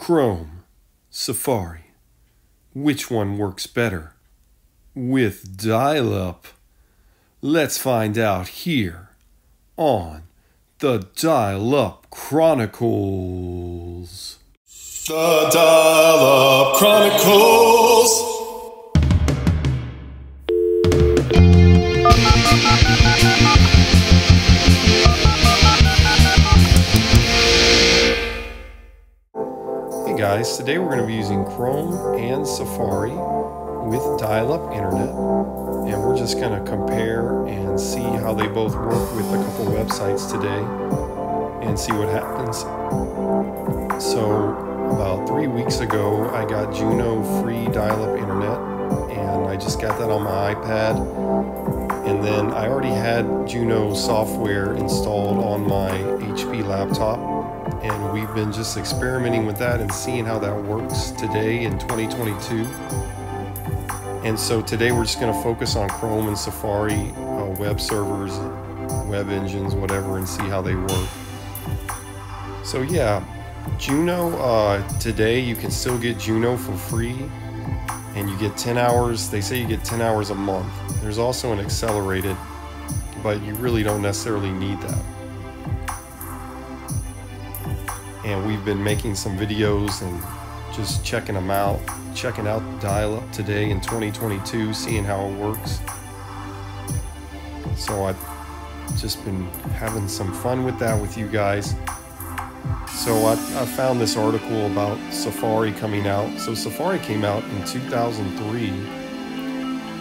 Chrome, Safari. Which one works better? With dial up. Let's find out here on the Dial Up Chronicles. The Dial Up Chronicles. Guys, today we're going to be using Chrome and Safari with dial up internet. And we're just going to compare and see how they both work with a couple websites today and see what happens. So, about three weeks ago, I got Juno free dial up internet, and I just got that on my iPad. And then I already had Juno software installed on my HP laptop, and we've been just experimenting with that and seeing how that works today in 2022. And so today we're just going to focus on Chrome and Safari uh, web servers, web engines, whatever, and see how they work. So yeah, Juno, uh, today you can still get Juno for free and you get 10 hours. They say you get 10 hours a month. There's also an accelerated, but you really don't necessarily need that. And we've been making some videos and just checking them out, checking out dial up today in 2022, seeing how it works. So I've just been having some fun with that with you guys. So I, I, found this article about Safari coming out. So Safari came out in 2003.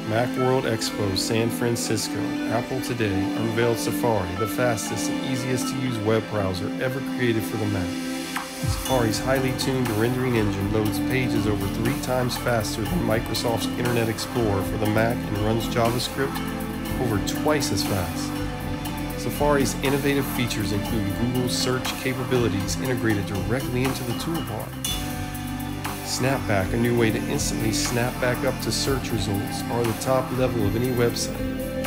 Macworld Expo San Francisco, Apple Today unveiled Safari, the fastest and easiest to use web browser ever created for the Mac. Safari's highly tuned rendering engine loads pages over three times faster than Microsoft's Internet Explorer for the Mac and runs JavaScript over twice as fast. Safari's innovative features include Google's search capabilities integrated directly into the toolbar. Snapback, a new way to instantly snap back up to search results, are the top level of any website.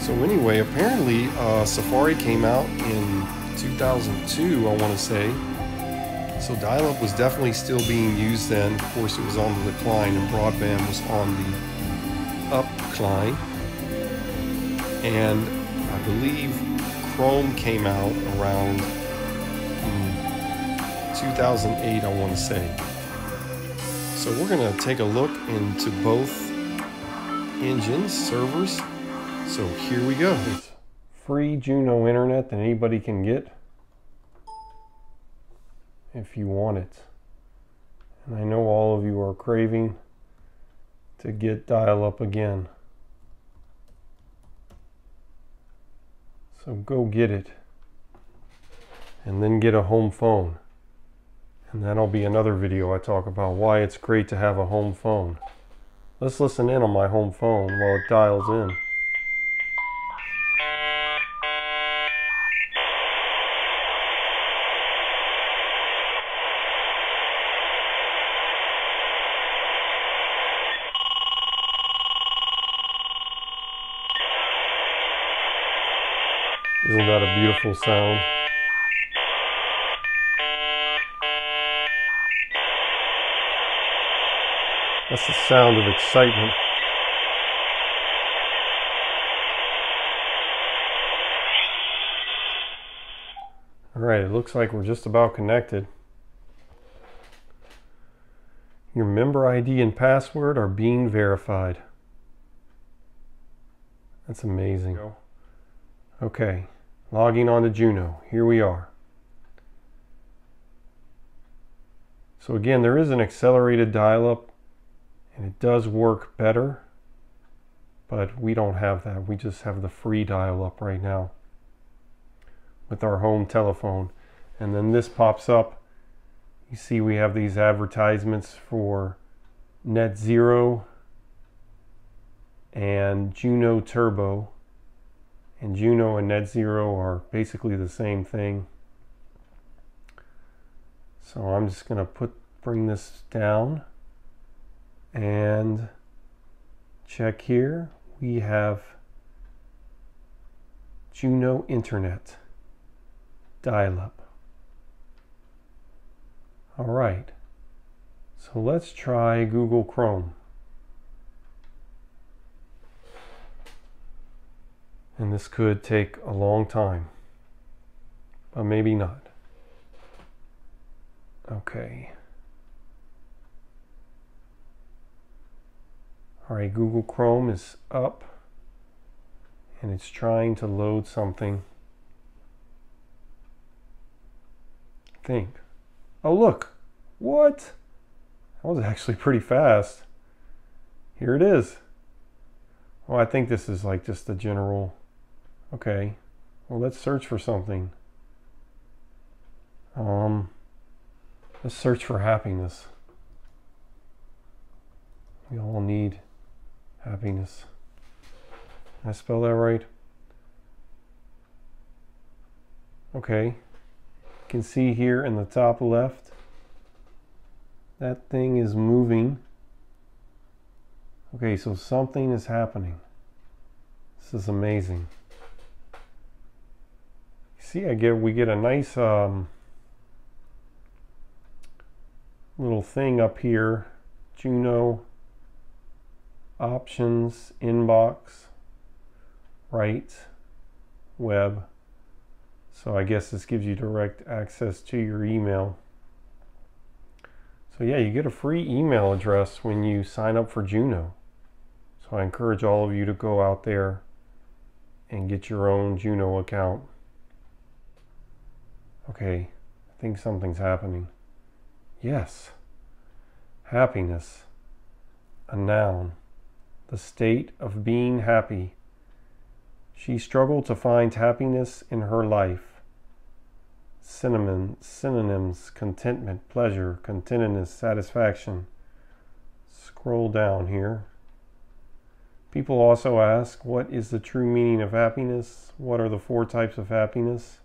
So anyway, apparently uh, Safari came out in 2002, I want to say. So dial-up was definitely still being used then. Of course, it was on the decline, and broadband was on the upcline. And I believe Chrome came out around hmm, 2008, I want to say. So we're going to take a look into both engines, servers. So here we go. Free Juno internet that anybody can get if you want it. And I know all of you are craving to get dial up again. So go get it. And then get a home phone. And that'll be another video I talk about why it's great to have a home phone. Let's listen in on my home phone while it dials in. Isn't that a beautiful sound? That's the sound of excitement. Alright, it looks like we're just about connected. Your member ID and password are being verified. That's amazing. Okay, logging on to Juno. Here we are. So again, there is an accelerated dial-up and it does work better, but we don't have that. We just have the free dial-up right now with our home telephone. And then this pops up. You see we have these advertisements for Net Zero and Juno Turbo. And Juno and Net Zero are basically the same thing. So I'm just going to put bring this down and check here. We have Juno Internet dial-up. All right. So let's try Google Chrome. And this could take a long time, but maybe not. Okay. All right, Google Chrome is up and it's trying to load something. Think. Oh, look. What? That was actually pretty fast. Here it is. Well, I think this is like just a general. Okay. Well, let's search for something. Um, let's search for happiness. We all need happiness. Did I spell that right? Okay. You can see here in the top left, that thing is moving. Okay, so something is happening. This is amazing. See, I get we get a nice um, little thing up here, Juno options inbox right web. So I guess this gives you direct access to your email. So yeah you get a free email address when you sign up for Juno. So I encourage all of you to go out there and get your own Juno account okay I think something's happening yes happiness a noun the state of being happy. She struggled to find happiness in her life. Cinnamon, synonyms contentment, pleasure, contentedness, satisfaction. Scroll down here. People also ask, what is the true meaning of happiness? What are the four types of happiness?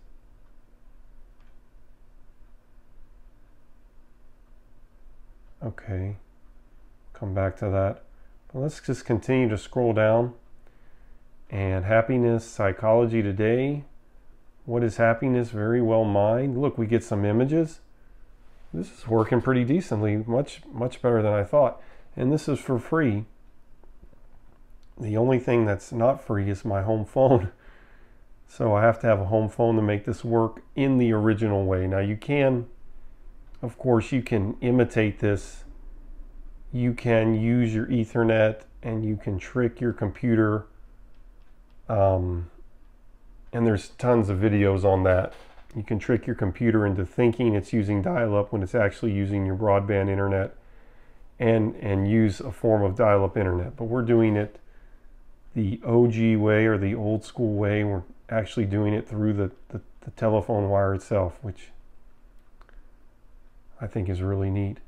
Okay, come back to that. Let's just continue to scroll down. And happiness psychology today. What is happiness? Verywell Mind. Look, we get some images. This is working pretty decently, much much better than I thought. And this is for free. The only thing that's not free is my home phone. So I have to have a home phone to make this work in the original way. Now you can, of course, you can imitate this you can use your Ethernet and you can trick your computer. Um, and there's tons of videos on that. You can trick your computer into thinking it's using dial-up when it's actually using your broadband internet and, and use a form of dial-up internet. But we're doing it the OG way or the old school way. We're actually doing it through the, the, the telephone wire itself, which I think is really neat.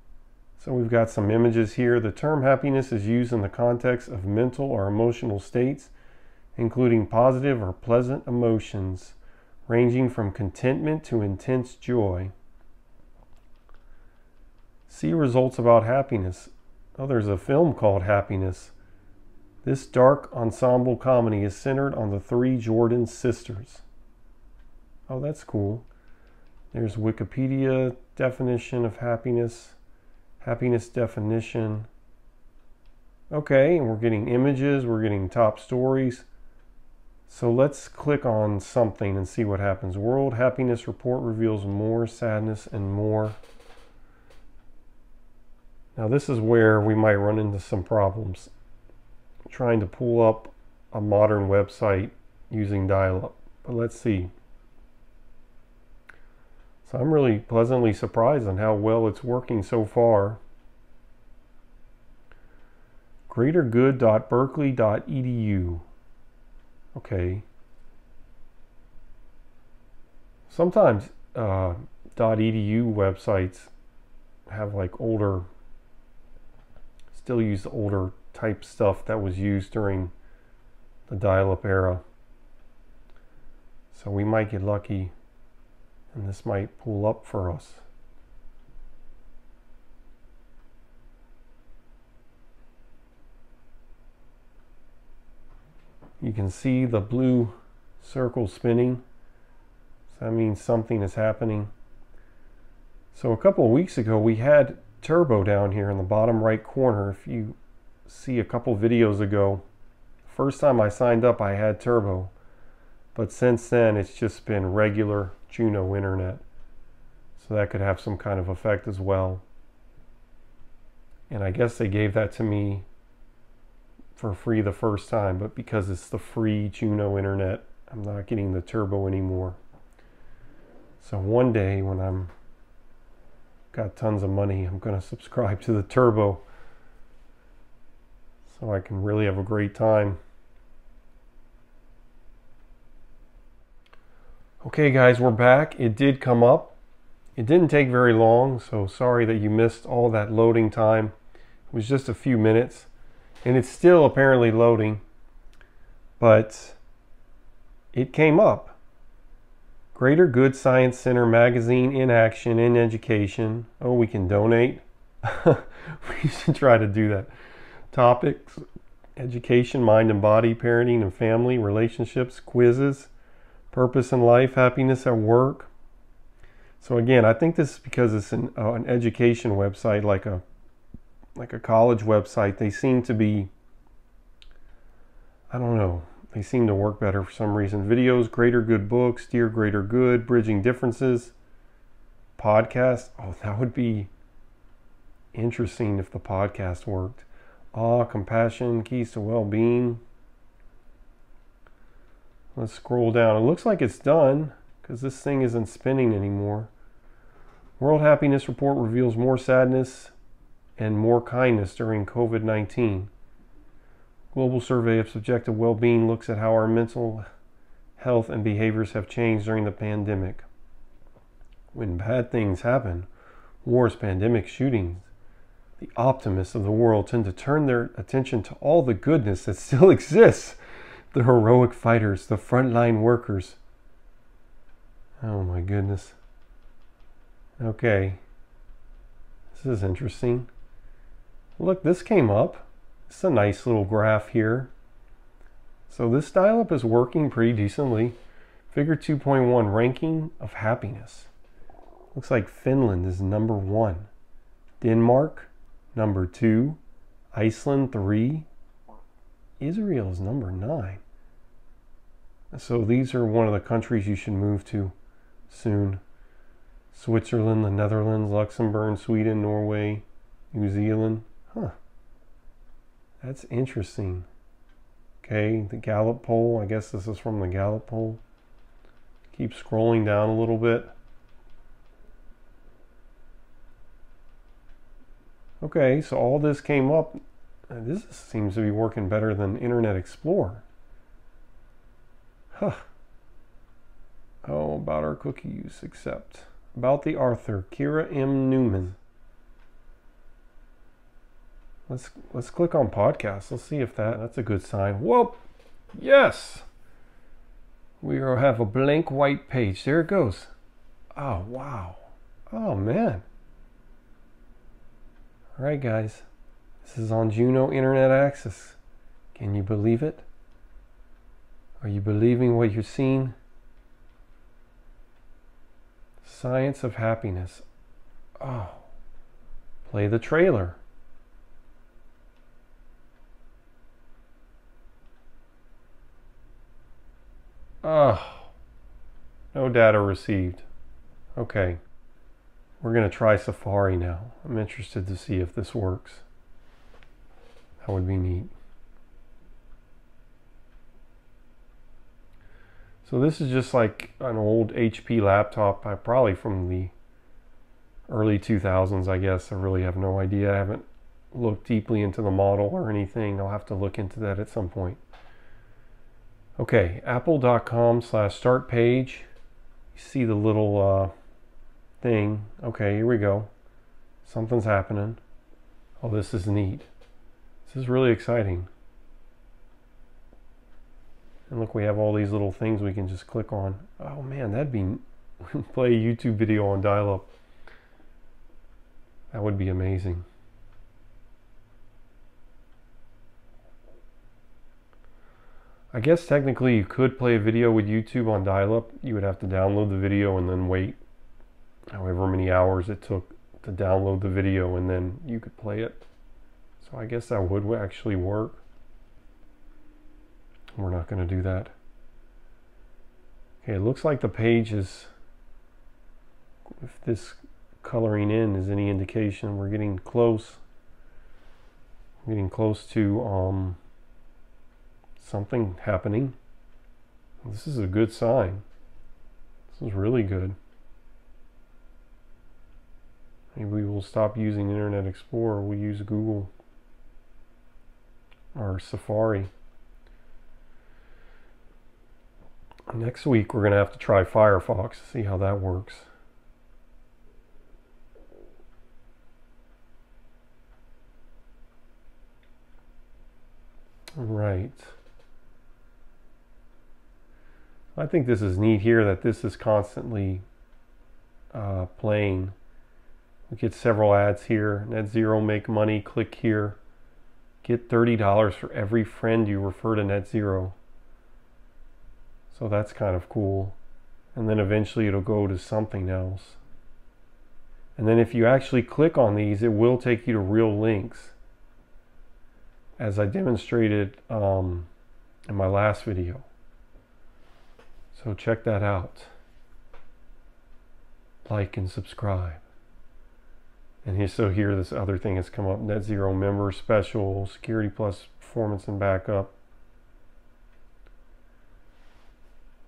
So we've got some images here. The term happiness is used in the context of mental or emotional states, including positive or pleasant emotions, ranging from contentment to intense joy. See results about happiness. Oh, there's a film called Happiness. This dark ensemble comedy is centered on the three Jordan sisters. Oh, that's cool. There's Wikipedia definition of happiness happiness definition. Okay, and we're getting images, we're getting top stories. So let's click on something and see what happens. World Happiness Report reveals more sadness and more. Now this is where we might run into some problems. Trying to pull up a modern website using dial-up. But let's see. So I'm really pleasantly surprised on how well it's working so far. greatergood.berkeley.edu. Okay. Sometimes uh, .edu websites have like older, still use the older type stuff that was used during the dial-up era. So we might get lucky and this might pull up for us. You can see the blue circle spinning. So that means something is happening. So a couple of weeks ago, we had turbo down here in the bottom right corner. If you see a couple videos ago, first time I signed up, I had turbo. But since then, it's just been regular Juno internet. So that could have some kind of effect as well. And I guess they gave that to me for free the first time, but because it's the free Juno internet, I'm not getting the turbo anymore. So one day when I'm got tons of money, I'm going to subscribe to the turbo so I can really have a great time. Okay guys, we're back. It did come up. It didn't take very long, so sorry that you missed all that loading time. It was just a few minutes and it's still apparently loading, but it came up. Greater Good Science Center magazine in action in education. Oh, we can donate. we should try to do that. Topics education, mind and body, parenting and family, relationships, quizzes, purpose in life, happiness at work. So, again, I think this is because it's an, uh, an education website like a like a college website, they seem to be, I don't know, they seem to work better for some reason. Videos, greater good books, dear greater good, bridging differences, podcast. Oh, that would be interesting if the podcast worked. Ah, compassion, keys to well being. Let's scroll down. It looks like it's done because this thing isn't spinning anymore. World Happiness Report reveals more sadness and more kindness during COVID 19. Global Survey of Subjective Well-Being looks at how our mental health and behaviors have changed during the pandemic. When bad things happen, wars, pandemics, shootings, the optimists of the world tend to turn their attention to all the goodness that still exists. The heroic fighters, the frontline workers. Oh my goodness. Okay. This is interesting. Look, this came up. It's a nice little graph here. So this dial-up is working pretty decently. Figure 2.1, ranking of happiness. Looks like Finland is number one. Denmark, number two. Iceland, three. Israel is number nine. So these are one of the countries you should move to soon. Switzerland, the Netherlands, Luxembourg, Sweden, Norway, New Zealand. Huh. That's interesting. Okay, the Gallup poll. I guess this is from the Gallup poll. Keep scrolling down a little bit. Okay, so all this came up. Uh, this seems to be working better than Internet Explorer. Huh. Oh, about our cookie use, except about the Arthur, Kira M. Newman. Let's let's click on podcast. Let's see if that that's a good sign. Whoop! Yes. We have a blank white page. There it goes. Oh wow. Oh man. All right, guys. This is on Juno Internet Access. Can you believe it? Are you believing what you're seeing? Science of Happiness. Oh. Play the trailer. Oh, no data received. Okay, we're going to try Safari now. I'm interested to see if this works. That would be neat. So this is just like an old HP laptop, probably from the early 2000s, I guess. I really have no idea. I haven't looked deeply into the model or anything. I'll have to look into that at some point. Okay, apple.com slash start page. You see the little uh, thing. Okay, here we go. Something's happening. Oh, this is neat. This is really exciting. And look, we have all these little things we can just click on. Oh man, that'd be play a YouTube video on dial-up. That would be amazing. I guess technically you could play a video with YouTube on dial-up. You would have to download the video and then wait however many hours it took to download the video and then you could play it. So I guess that would actually work. We're not going to do that. Okay, it looks like the page is, if this coloring in is any indication, we're getting close. We're getting close to um, something happening. This is a good sign. This is really good. Maybe we will stop using Internet Explorer. We'll use Google or Safari. Next week, we're going to have to try Firefox see how that works. Right. I think this is neat here that this is constantly uh, playing. We get several ads here. Net Zero make money. Click here. Get $30 for every friend you refer to Net Zero. So that's kind of cool. And then eventually it'll go to something else. And then if you actually click on these, it will take you to real links. As I demonstrated um, in my last video. So check that out. Like and subscribe. And so here, this other thing has come up: Net Zero member special, Security Plus performance and backup.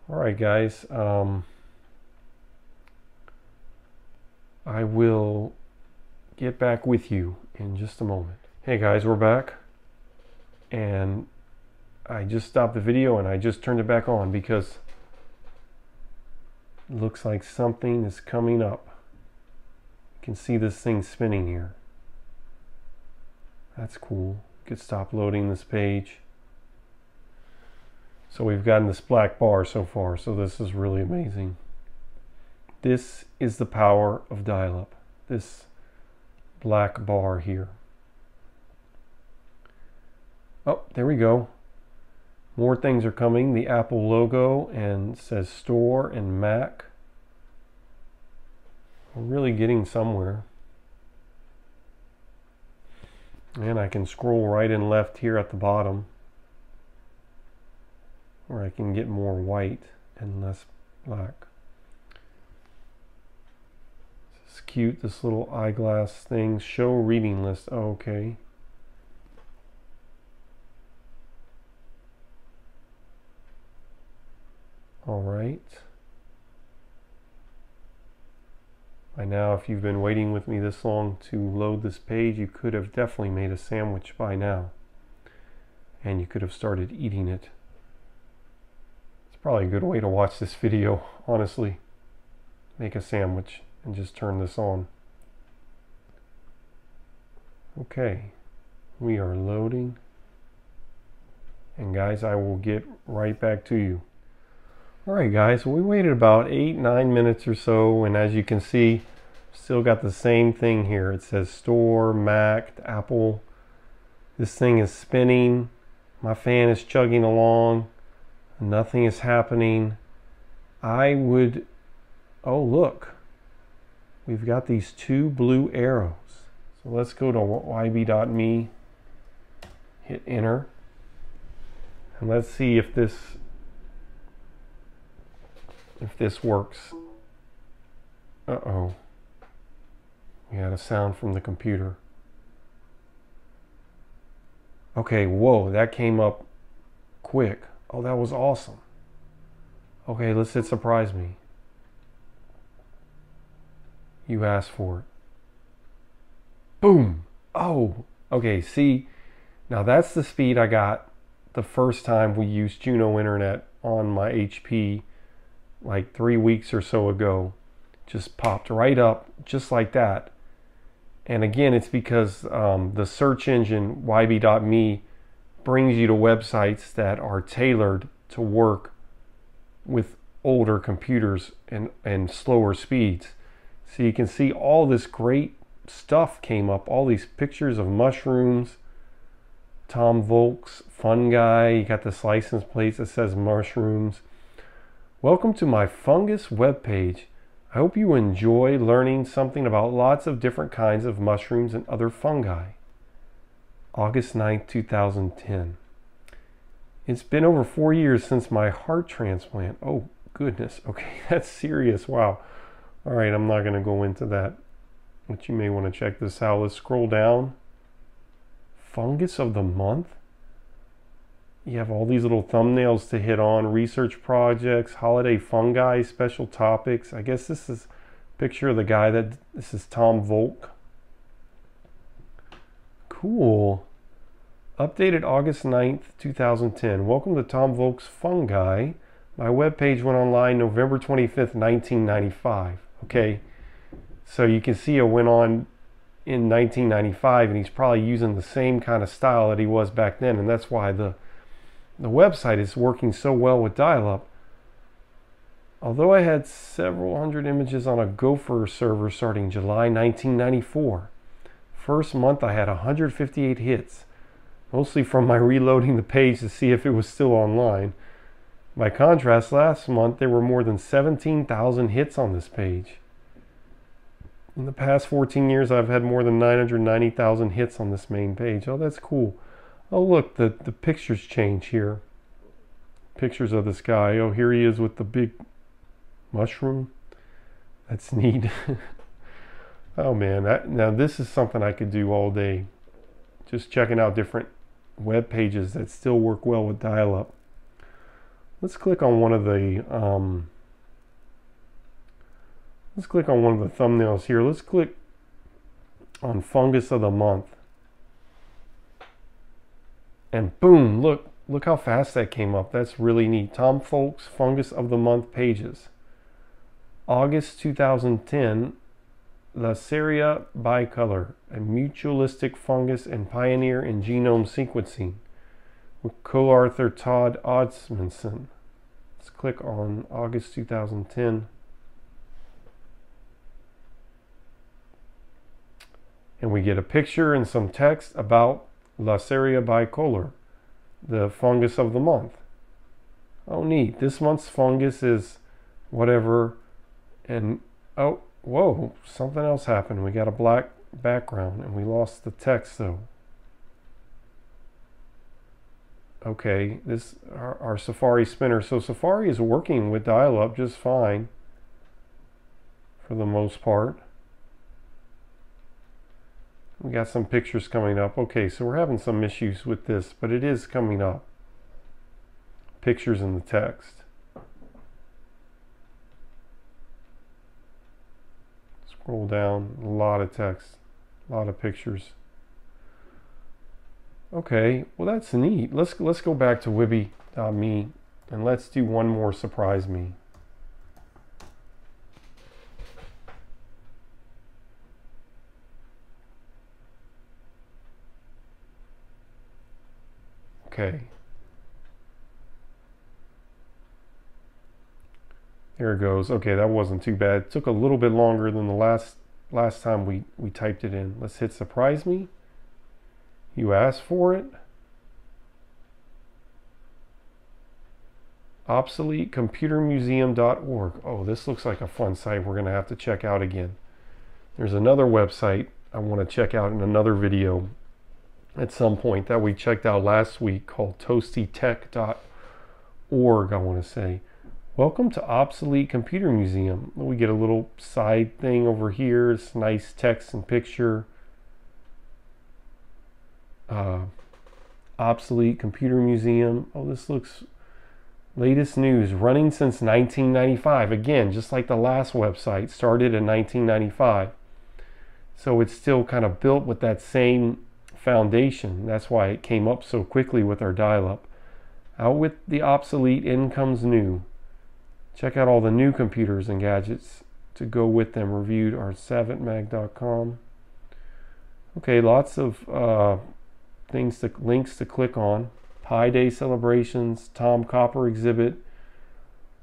All right, guys. Um, I will get back with you in just a moment. Hey guys, we're back. And I just stopped the video and I just turned it back on because looks like something is coming up. Can see this thing spinning here. That's cool. You could stop loading this page. So we've gotten this black bar so far, so this is really amazing. This is the power of dial-up. This black bar here. Oh, there we go. More things are coming. The Apple logo and says Store and Mac. We're really getting somewhere. And I can scroll right and left here at the bottom where I can get more white and less black. This is cute, this little eyeglass thing. Show reading list. Oh, okay. All right. By now, if you've been waiting with me this long to load this page, you could have definitely made a sandwich by now. And you could have started eating it. It's probably a good way to watch this video, honestly. Make a sandwich and just turn this on. Okay, we are loading. And guys, I will get right back to you. All right, guys, we waited about eight, nine minutes or so. And as you can see, still got the same thing here. It says store, Mac, Apple. This thing is spinning. My fan is chugging along nothing is happening, I would, oh, look, we've got these two blue arrows. So let's go to wiby.me, hit enter, and let's see if this, if this works. Uh-oh. We had a sound from the computer. Okay, whoa, that came up quick. Oh, that was awesome. Okay, let's hit surprise me. You asked for it. Boom. Oh, okay. See, now that's the speed I got the first time we used Juno Internet on my HP like three weeks or so ago. Just popped right up just like that. And again, it's because um, the search engine wiby.me brings you to websites that are tailored to work with older computers and, and slower speeds. So you can see all this great stuff came up, all these pictures of mushrooms, Tom Volk's Fungi. You got this license plate that says mushrooms. Welcome to my fungus webpage. I hope you enjoy learning something about lots of different kinds of mushrooms and other fungi. August 9, 2010. It's been over four years since my heart transplant. Oh, goodness. Okay, that's serious. Wow. All right, I'm not going to go into that, but you may want to check this out. Let's scroll down. Fungus of the month? You have all these little thumbnails to hit on research projects, holiday fungi, special topics. I guess this is picture of the guy that this is Tom Volk. Cool. Updated August 9th, 2010. Welcome to Tom Volk's Fungi. My webpage went online November 25th, 1995. Okay, so you can see it went on in 1995, and he's probably using the same kind of style that he was back then, and that's why the the website is working so well with dial-up. Although I had several hundred images on a Gopher server starting July 1994, first month I had 158 hits mostly from my reloading the page to see if it was still online. By contrast, last month there were more than 17,000 hits on this page. In the past 14 years, I've had more than 990,000 hits on this main page. Oh, that's cool. Oh, look, the, the pictures change here. Pictures of this guy. Oh, here he is with the big mushroom. That's neat. oh, man. That, now, this is something I could do all day. Just checking out different web pages that still work well with dial-up. Let's click on one of the um, let's click on one of the thumbnails here. Let's click on fungus of the month. And boom, look, look how fast that came up. That's really neat. Tom Volk's fungus of the month pages. August 2010, Laccaria bicolor, a mutualistic fungus and pioneer in genome sequencing, with co-author Todd Osmundson. Let's click on August 2010. And we get a picture and some text about Laccaria bicolor, the fungus of the month. Oh, neat. This month's fungus is whatever. And, oh, whoa, something else happened. We got a black background and we lost the text though. Okay, this our, our Safari spinner. So Safari is working with dial-up just fine for the most part. We got some pictures coming up. Okay, so we're having some issues with this, but it is coming up. Pictures in the text. Scroll down, a lot of text, a lot of pictures. Okay, well that's neat. Let's let's go back to wiby.me and let's do one more surprise me. Okay. There it goes. Okay, that wasn't too bad. It took a little bit longer than the last last time we, we typed it in. Let's hit surprise me. You asked for it. obsoletecomputermuseum.org. Oh, this looks like a fun site we're going to have to check out again. There's another website I want to check out in another video at some point that we checked out last week called toastytech.org, I want to say. Welcome to Obsolete Computer Museum. We get a little side thing over here. It's nice text and picture. Uh, Obsolete Computer Museum. Oh, this looks latest news running since 1995. Again, just like the last website, started in 1995. So it's still kind of built with that same foundation. That's why it came up so quickly with our dial up. Out with the obsolete, in comes new. Check out all the new computers and gadgets to go with them reviewed are savantmag.com. Okay, lots of uh, things to links to click on. Pi Day celebrations, Tom Copper exhibit,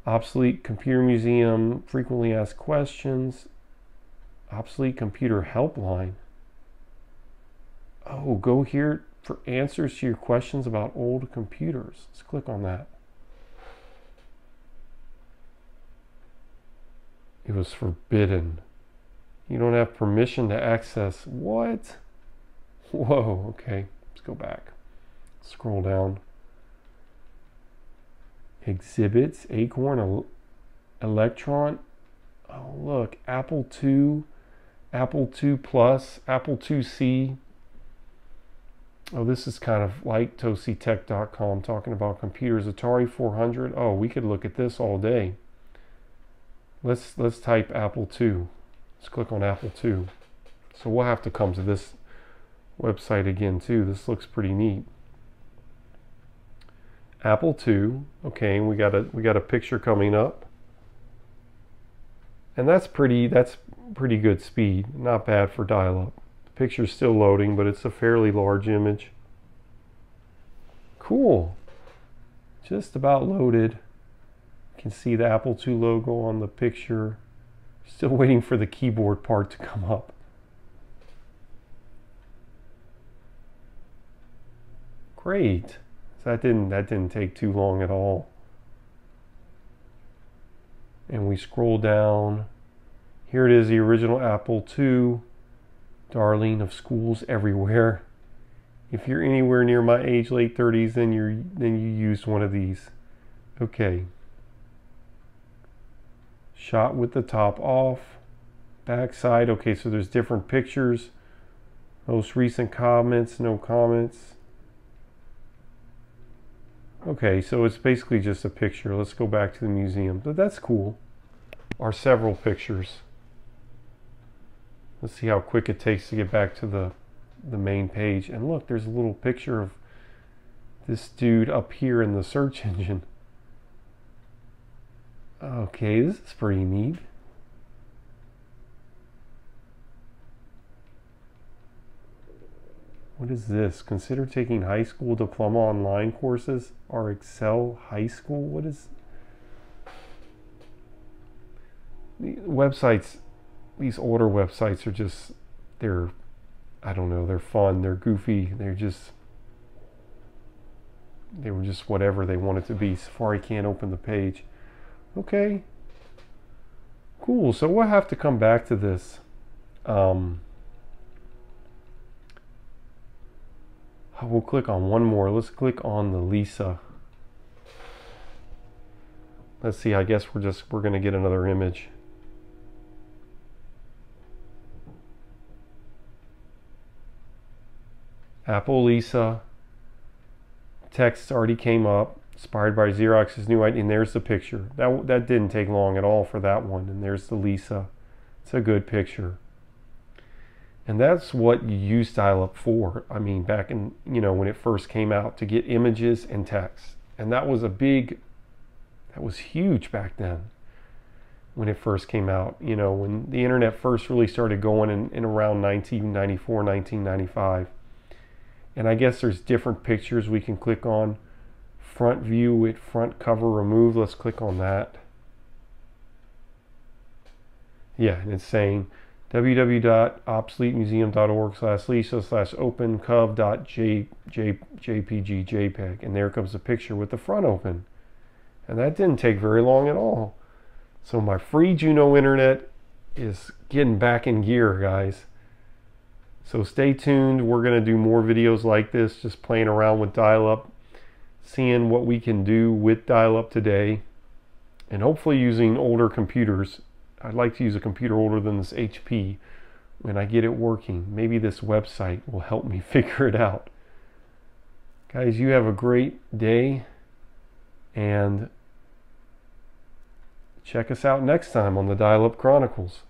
obsolete computer museum, frequently asked questions, obsolete computer helpline. Oh, go here for answers to your questions about old computers. Let's click on that. it was forbidden. You don't have permission to access. What? Whoa, okay. Let's go back. Scroll down. Exhibits, Acorn, Electron. Oh, look. Apple II, Apple II Plus, Apple IIc. Oh, this is kind of like ToastyTech.com talking about computers. Atari 400. Oh, we could look at this all day. Let's let's type Apple II. Let's click on Apple II. So we'll have to come to this website again too. This looks pretty neat. Apple II. Okay, we got a we got a picture coming up. And that's pretty that's pretty good speed. Not bad for dial-up. Picture's still loading, but it's a fairly large image. Cool. Just about loaded. You can see the Apple II logo on the picture. Still waiting for the keyboard part to come up. Great. So that didn't that didn't take too long at all. And we scroll down. Here it is, the original Apple II, darling of schools everywhere. If you're anywhere near my age, late 30s, then you're then you used one of these. Okay. Shot with the top off. Backside. Okay, so there's different pictures. Most recent comments, no comments. Okay, so it's basically just a picture. Let's go back to the museum. But that's cool. Are several pictures. Let's see how quick it takes to get back to the the main page. And look, there's a little picture of this dude up here in the search engine. Okay, this is pretty neat. What is this? Consider taking high school diploma online courses or Excel High School. What is the websites? These older websites are just they're I don't know, they're fun, they're goofy, they're just they were just whatever they wanted to be. Safari can't open the page. Okay. Cool. So we'll have to come back to this. Um, we'll click on one more. Let's click on the Lisa. Let's see, I guess we're just, we're going to get another image. Apple Lisa. Text already came up. Inspired by Xerox's new idea, And there's the picture. That, that didn't take long at all for that one. And there's the Lisa. It's a good picture. And that's what you use dial-up for. I mean, back in, you know, when it first came out to get images and text. And that was a big, that was huge back then when it first came out. You know, when the internet first really started going in, in around 1994, 1995. And I guess there's different pictures we can click on. Front view with front cover removed, Let's click on that. Yeah, and it's saying www.obsoletemuseum.org slash lisa slash open jpg jpeg and there comes the picture with the front open. And that didn't take very long at all. So my free Juno internet is getting back in gear guys so stay tuned we're going to do more videos like this just playing around with dial-up seeing what we can do with dial-up today and hopefully using older computers I'd like to use a computer older than this HP when I get it working. Maybe this website will help me figure it out. Guys, you have a great day and check us out next time on the Dial Up Chronicles.